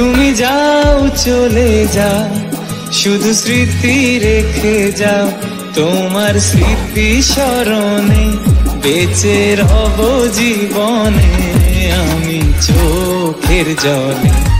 তুমি যাও, চলে যাও। শুধু স্মৃতি রেখে যাও। তোমার স্মৃতি স্মরণে বেঁচে রব জীবনে আমি চোখের জলে।